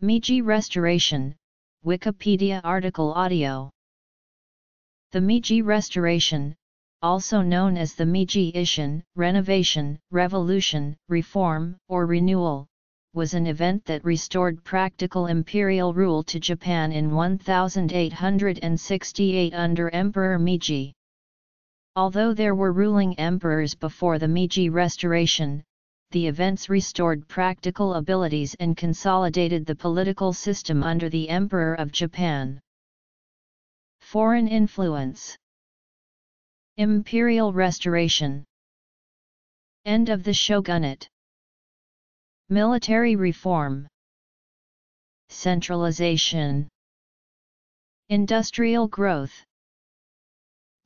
Meiji Restoration, Wikipedia article audio. The Meiji Restoration, also known as the Meiji Ishin, renovation, revolution, reform, or renewal, was an event that restored practical imperial rule to Japan in 1868 under Emperor Meiji. Although there were ruling emperors before the Meiji Restoration, the events restored practical abilities and consolidated the political system under the Emperor of Japan. Foreign influence. Imperial restoration. End of the shogunate. Military reform. Centralization. Industrial growth.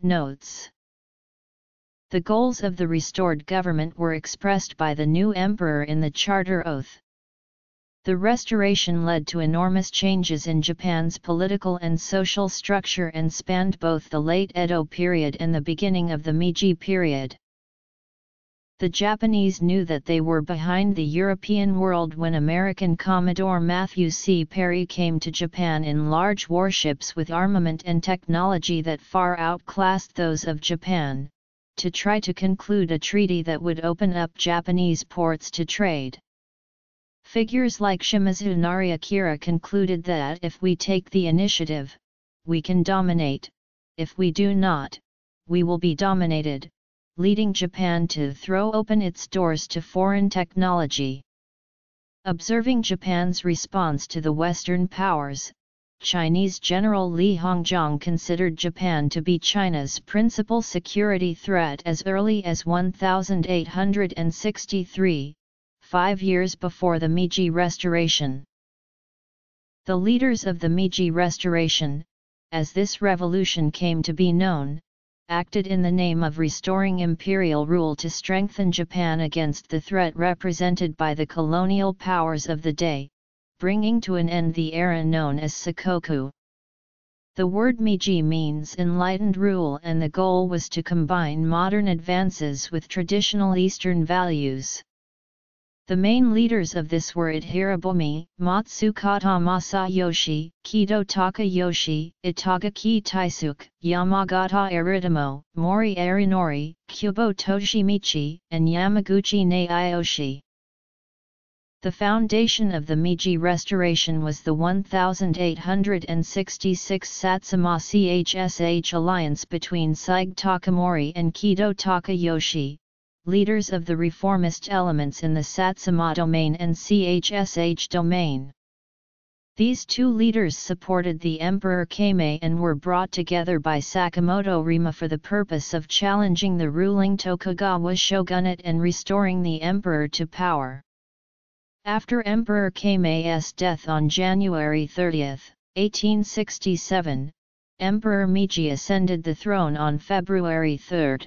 Notes The goals of the restored government were expressed by the new emperor in the Charter Oath. The restoration led to enormous changes in Japan's political and social structure and spanned both the late Edo period and the beginning of the Meiji period. The Japanese knew that they were behind the European world when American Commodore Matthew C. Perry came to Japan in large warships with armament and technology that far outclassed those of Japan, to try to conclude a treaty that would open up Japanese ports to trade. Figures like Shimazu Nariakira concluded that if we take the initiative, we can dominate, if we do not, we will be dominated, leading Japan to throw open its doors to foreign technology. Observing Japan's response to the Western powers, Chinese General Li Hongzhang considered Japan to be China's principal security threat as early as 1863, five years before the Meiji Restoration. The leaders of the Meiji Restoration, as this revolution came to be known, acted in the name of restoring imperial rule to strengthen Japan against the threat represented by the colonial powers of the day, bringing to an end the era known as Sakoku. The word Meiji means enlightened rule and the goal was to combine modern advances with traditional Eastern values. The main leaders of this were Ito Hirobumi, Matsukata Masayoshi, Kido Takayoshi, Itagaki Taisuke, Yamagata Aritomo, Mori Arinori, Kubo Toshimichi, and Yamaguchi Naoyoshi. The foundation of the Meiji Restoration was the 1866 Satsuma CHSH alliance between Sige Takamori and Kido Takayoshi, leaders of the reformist elements in the Satsuma domain and CHSH domain. These two leaders supported the Emperor Keimei and were brought together by Sakamoto Rima for the purpose of challenging the ruling Tokugawa shogunate and restoring the emperor to power. After Emperor Keimei's death on January 30, 1867, Emperor Meiji ascended the throne on February 3.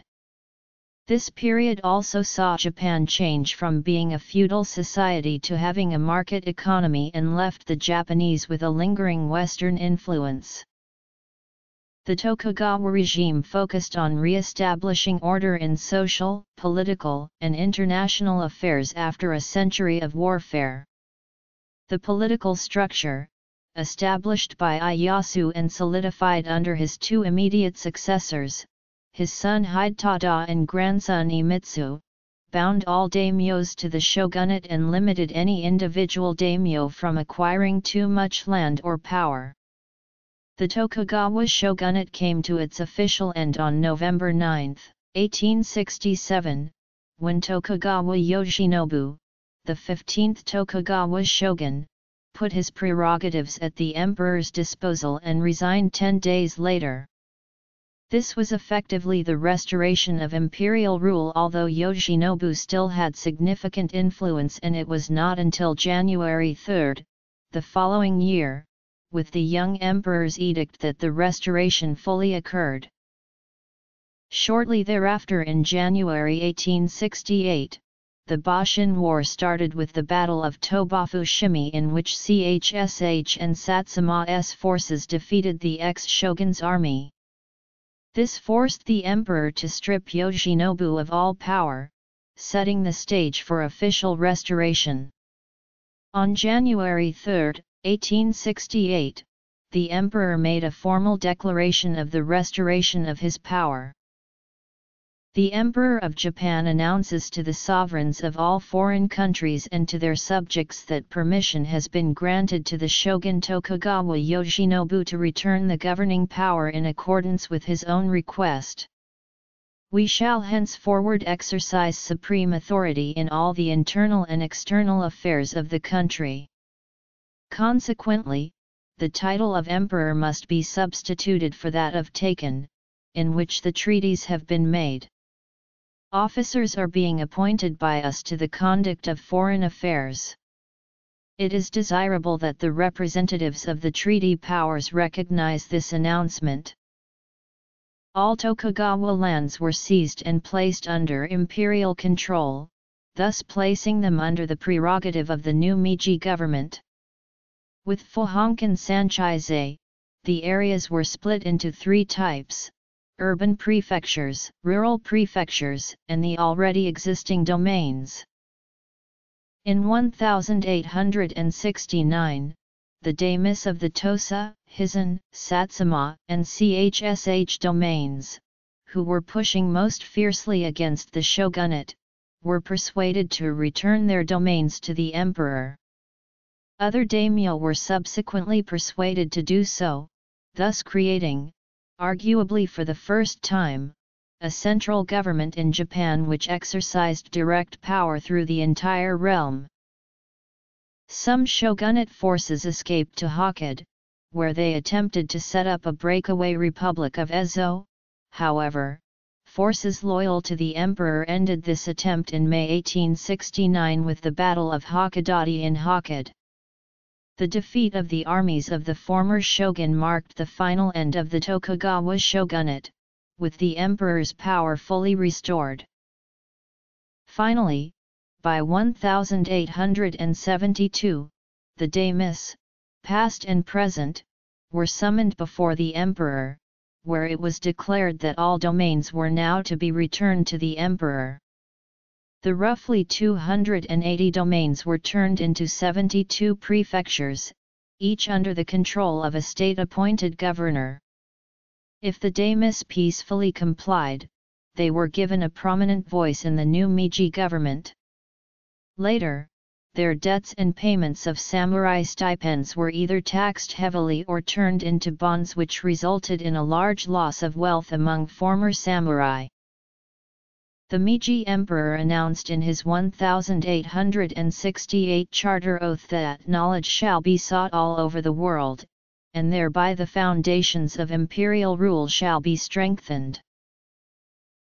This period also saw Japan change from being a feudal society to having a market economy and left the Japanese with a lingering Western influence. The Tokugawa regime focused on re-establishing order in social, political, and international affairs after a century of warfare. The political structure, established by Ieyasu and solidified under his two immediate successors, his son Hidetada and grandson Iemitsu, bound all daimyos to the shogunate and limited any individual daimyo from acquiring too much land or power. The Tokugawa shogunate came to its official end on November 9, 1867, when Tokugawa Yoshinobu, the 15th Tokugawa shogun, put his prerogatives at the emperor's disposal and resigned ten days later. This was effectively the restoration of imperial rule although Yoshinobu still had significant influence and it was not until January 3, the following year, with the young emperor's edict that the restoration fully occurred. Shortly thereafter in January 1868, the Boshin War started with the Battle of Toba-Fushimi in which CHSH and Satsuma's forces defeated the ex-shogun's army. This forced the emperor to strip Yoshinobu of all power, setting the stage for official restoration. On January 3, 1868, the emperor made a formal declaration of the restoration of his power. The Emperor of Japan announces to the sovereigns of all foreign countries and to their subjects that permission has been granted to the shogun Tokugawa Yoshinobu to return the governing power in accordance with his own request. We shall henceforward exercise supreme authority in all the internal and external affairs of the country. Consequently, the title of emperor must be substituted for that of Taikun, in which the treaties have been made. Officers are being appointed by us to the conduct of foreign affairs. It is desirable that the representatives of the treaty powers recognize this announcement. All Tokugawa lands were seized and placed under imperial control, thus placing them under the prerogative of the new Meiji government. With Fuhanken Sanchisei, the areas were split into three types, urban prefectures, rural prefectures, and the already existing domains. In 1869, the daimios of the Tosa, Hizen, Satsuma, and Chsh domains, who were pushing most fiercely against the shogunate, were persuaded to return their domains to the emperor. Other daimyo were subsequently persuaded to do so, thus creating, arguably for the first time, a central government in Japan which exercised direct power through the entire realm. Some shogunate forces escaped to Hokkaido, where they attempted to set up a breakaway republic of Ezo, however, forces loyal to the emperor ended this attempt in May 1869 with the Battle of Hakodate in Hokkaido. The defeat of the armies of the former shogun marked the final end of the Tokugawa shogunate, with the emperor's power fully restored. Finally, by 1872, the daimios, past and present, were summoned before the emperor, where it was declared that all domains were now to be returned to the emperor. The roughly 280 domains were turned into 72 prefectures, each under the control of a state-appointed governor. If the daimios peacefully complied, they were given a prominent voice in the new Meiji government. Later, their debts and payments of samurai stipends were either taxed heavily or turned into bonds which resulted in a large loss of wealth among former samurai the Meiji Emperor announced in his 1868 Charter Oath that knowledge shall be sought all over the world, and thereby the foundations of imperial rule shall be strengthened.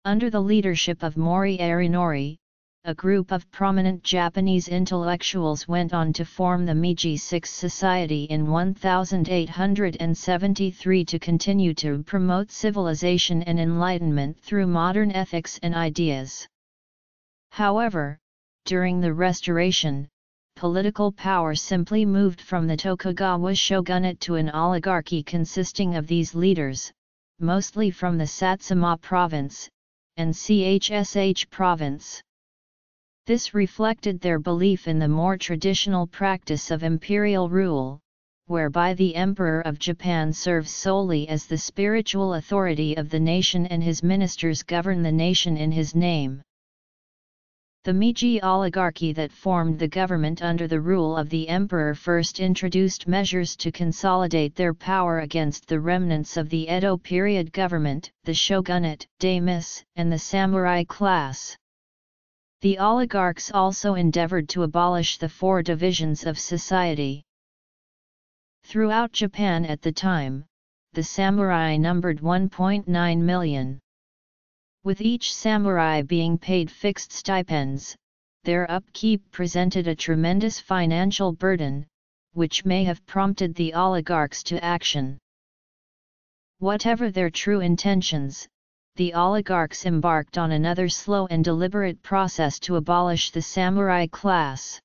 Under the leadership of Mori Arinori, a group of prominent Japanese intellectuals went on to form the Meiji Six Society in 1873 to continue to promote civilization and enlightenment through modern ethics and ideas. However, during the Restoration, political power simply moved from the Tokugawa shogunate to an oligarchy consisting of these leaders, mostly from the Satsuma province, and Chsh province. This reflected their belief in the more traditional practice of imperial rule, whereby the Emperor of Japan serves solely as the spiritual authority of the nation and his ministers govern the nation in his name. The Meiji oligarchy that formed the government under the rule of the emperor first introduced measures to consolidate their power against the remnants of the Edo period government, the shogunate, daimios, and the samurai class. The oligarchs also endeavored to abolish the four divisions of society. Throughout Japan at the time, the samurai numbered 1.9 million. With each samurai being paid fixed stipends, their upkeep presented a tremendous financial burden, which may have prompted the oligarchs to action. Whatever their true intentions, the oligarchs embarked on another slow and deliberate process to abolish the samurai class.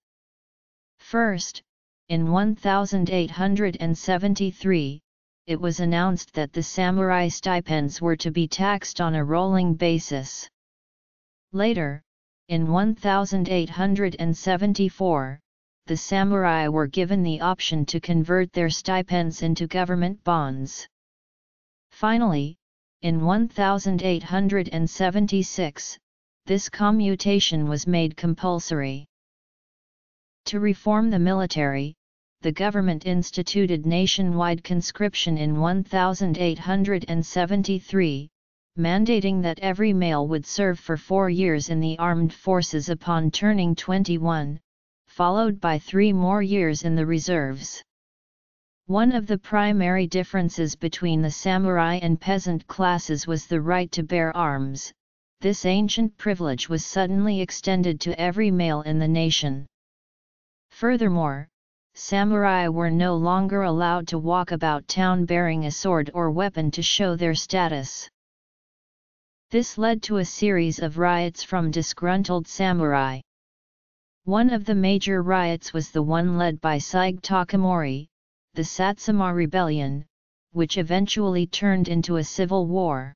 First, in 1873, it was announced that the samurai stipends were to be taxed on a rolling basis. Later, in 1874, the samurai were given the option to convert their stipends into government bonds. Finally, in 1876, this commutation was made compulsory. To reform the military, the government instituted nationwide conscription in 1873, mandating that every male would serve for four years in the armed forces upon turning 21, followed by three more years in the reserves. One of the primary differences between the samurai and peasant classes was the right to bear arms, this ancient privilege was suddenly extended to every male in the nation. Furthermore, samurai were no longer allowed to walk about town bearing a sword or weapon to show their status. This led to a series of riots from disgruntled samurai. One of the major riots was the one led by Saig Takamori, the Satsuma Rebellion, which eventually turned into a civil war.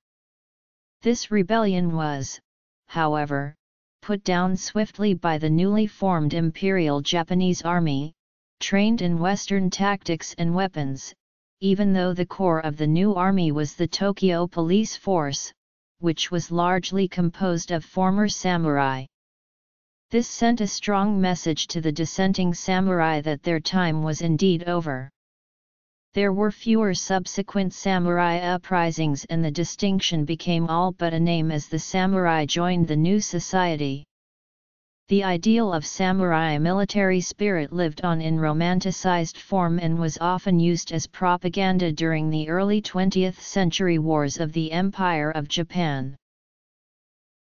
This rebellion was, however, put down swiftly by the newly formed Imperial Japanese Army, trained in Western tactics and weapons, even though the core of the new army was the Tokyo Police Force, which was largely composed of former samurai. This sent a strong message to the dissenting samurai that their time was indeed over. There were fewer subsequent samurai uprisings and the distinction became all but a name as the samurai joined the new society. The ideal of samurai military spirit lived on in romanticized form and was often used as propaganda during the early 20th century wars of the Empire of Japan.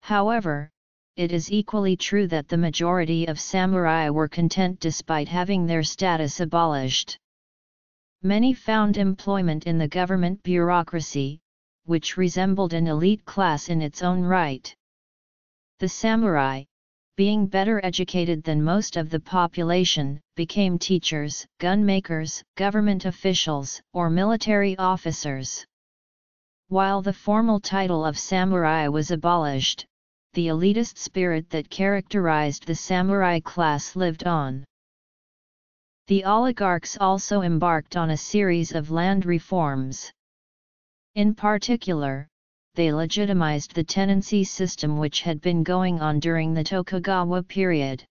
However, it is equally true that the majority of samurai were content despite having their status abolished. Many found employment in the government bureaucracy, which resembled an elite class in its own right. The samurai, being better educated than most of the population, became teachers, gunmakers, government officials, or military officers. While the formal title of samurai was abolished, the elitist spirit that characterized the samurai class lived on. The oligarchs also embarked on a series of land reforms. In particular, they legitimized the tenancy system which had been going on during the Tokugawa period.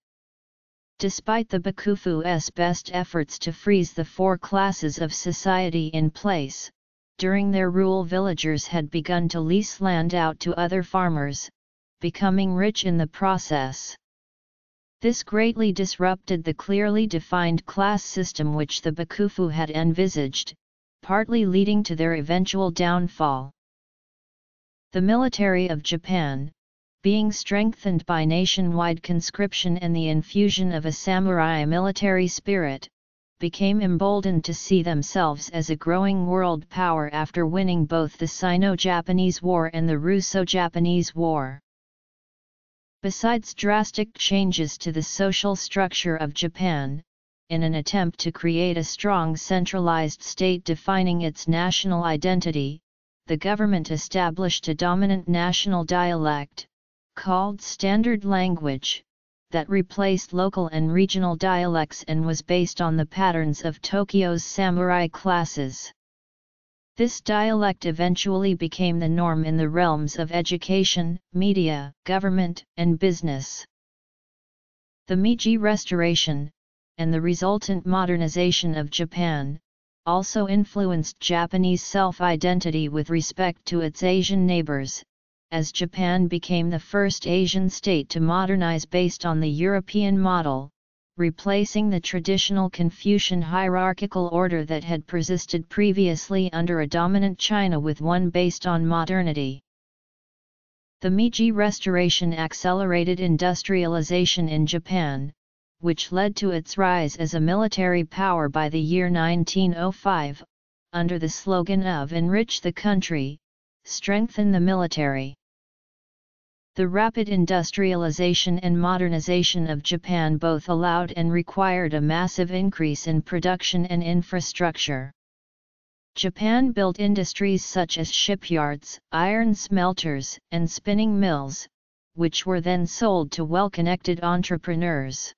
Despite the Bakufu's best efforts to freeze the four classes of society in place, during their rule villagers had begun to lease land out to other farmers, becoming rich in the process. This greatly disrupted the clearly defined class system which the Bakufu had envisaged, partly leading to their eventual downfall. The military of Japan, being strengthened by nationwide conscription and the infusion of a samurai military spirit, became emboldened to see themselves as a growing world power after winning both the Sino-Japanese War and the Russo-Japanese War. Besides drastic changes to the social structure of Japan, in an attempt to create a strong centralized state defining its national identity, the government established a dominant national dialect, called Standard Language, that replaced local and regional dialects and was based on the patterns of Tokyo's samurai classes. This dialect eventually became the norm in the realms of education, media, government, and business. The Meiji Restoration, and the resultant modernization of Japan, also influenced Japanese self-identity with respect to its Asian neighbors, as Japan became the first Asian state to modernize based on the European model, replacing the traditional Confucian hierarchical order that had persisted previously under a dominant China with one based on modernity. The Meiji Restoration accelerated industrialization in Japan, which led to its rise as a military power by the year 1905, under the slogan of Enrich the country, strengthen the military. The rapid industrialization and modernization of Japan both allowed and required a massive increase in production and infrastructure. Japan built industries such as shipyards, iron smelters, and spinning mills, which were then sold to well-connected entrepreneurs.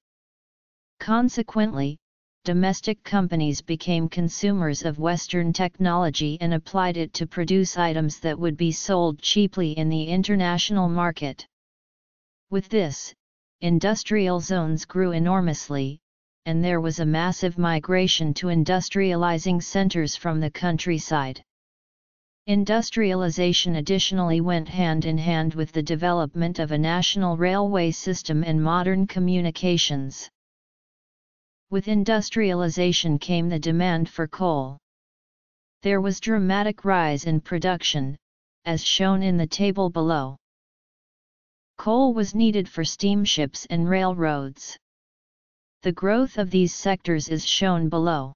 Consequently, domestic companies became consumers of Western technology and applied it to produce items that would be sold cheaply in the international market. With this, industrial zones grew enormously, and there was a massive migration to industrializing centers from the countryside. Industrialization additionally went hand in hand with the development of a national railway system and modern communications. With industrialization came the demand for coal. There was dramatic rise in production, as shown in the table below. Coal was needed for steamships and railroads. The growth of these sectors is shown below.